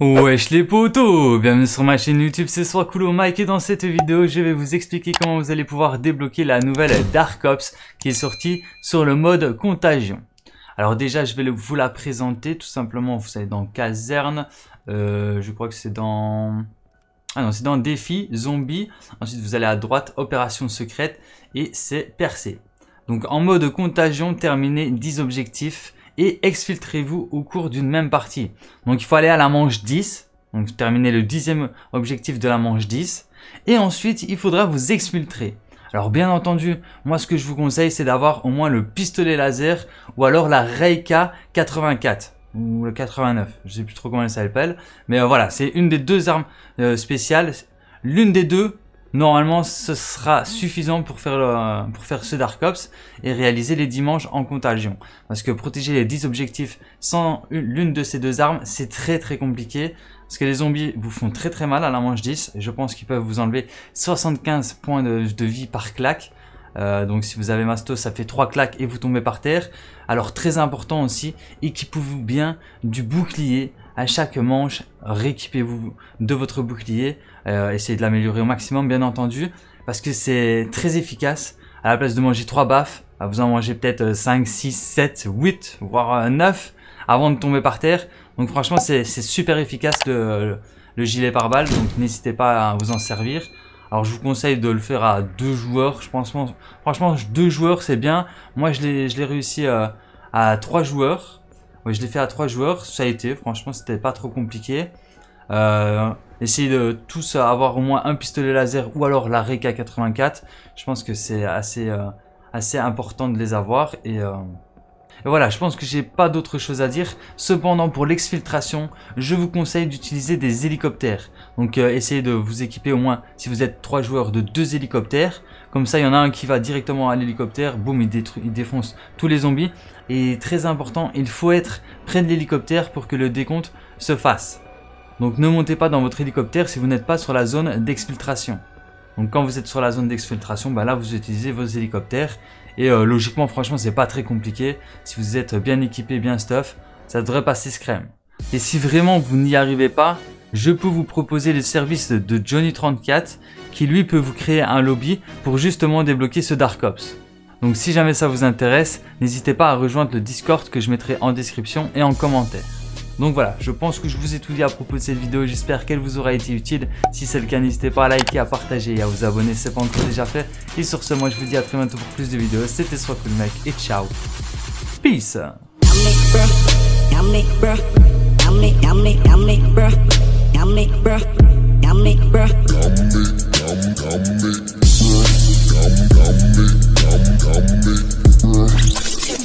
Wesh les potos Bienvenue sur ma chaîne YouTube, c'est Coolo Mike et dans cette vidéo je vais vous expliquer comment vous allez pouvoir débloquer la nouvelle Dark Ops qui est sortie sur le mode Contagion. Alors déjà je vais vous la présenter tout simplement, vous savez dans Caserne, euh, je crois que c'est dans... Ah non, c'est dans Défi, Zombie, ensuite vous allez à droite, Opération Secrète et c'est Percé. Donc en mode Contagion, terminer 10 objectifs et exfiltrez-vous au cours d'une même partie. Donc il faut aller à la manche 10, donc terminer le dixième objectif de la manche 10, et ensuite il faudra vous exfiltrer. Alors bien entendu, moi ce que je vous conseille c'est d'avoir au moins le pistolet laser ou alors la Reika 84 ou le 89, je sais plus trop comment elle s'appelle, mais euh, voilà, c'est une des deux armes euh, spéciales. L'une des deux Normalement, ce sera suffisant pour faire, le, pour faire ce Dark Ops et réaliser les dimanches en contagion. Parce que protéger les 10 objectifs sans l'une de ces deux armes, c'est très très compliqué. Parce que les zombies vous font très très mal à la manche 10. je pense qu'ils peuvent vous enlever 75 points de, vie par claque. Euh, donc si vous avez Masto, ça fait 3 claques et vous tombez par terre. Alors très important aussi, équipez-vous bien du bouclier à chaque manche, rééquipez-vous de votre bouclier, euh, essayez de l'améliorer au maximum bien entendu, parce que c'est très efficace. À la place de manger 3 baffes, vous en mangez peut-être 5, 6, 7, 8, voire 9 avant de tomber par terre. Donc franchement c'est super efficace le, le gilet pare-balles, donc n'hésitez pas à vous en servir. Alors je vous conseille de le faire à deux joueurs, je pense, franchement deux joueurs c'est bien. Moi je l'ai réussi euh, à trois joueurs. Je l'ai fait à trois joueurs, ça a été, franchement, c'était pas trop compliqué. Euh, essayez de tous avoir au moins un pistolet laser ou alors la Reka 84. Je pense que c'est assez, euh, assez important de les avoir et... Euh, voilà, je pense que j'ai pas d'autre chose à dire. Cependant, pour l'exfiltration, je vous conseille d'utiliser des hélicoptères. Donc euh, essayez de vous équiper au moins, si vous êtes trois joueurs, de deux hélicoptères. Comme ça, il y en a un qui va directement à l'hélicoptère, boum, il, il défonce tous les zombies. Et très important, il faut être près de l'hélicoptère pour que le décompte se fasse. Donc ne montez pas dans votre hélicoptère si vous n'êtes pas sur la zone d'exfiltration. Donc quand vous êtes sur la zone d'exfiltration, bah là vous utilisez vos hélicoptères. Et euh, logiquement, franchement, c'est pas très compliqué. Si vous êtes bien équipé, bien stuff, ça devrait passer ce crème. Et si vraiment vous n'y arrivez pas, je peux vous proposer le service de Johnny34 qui lui peut vous créer un lobby pour justement débloquer ce Dark Ops. Donc si jamais ça vous intéresse, n'hésitez pas à rejoindre le Discord que je mettrai en description et en commentaire. Donc voilà, je pense que je vous ai tout dit à propos de cette vidéo, j'espère qu'elle vous aura été utile. Si c'est le cas, n'hésitez pas à liker, à partager et à vous abonner si ce n'est pas encore déjà fait. Et sur ce, moi je vous dis à très bientôt pour plus de vidéos. C'était Soit Cool et ciao. Peace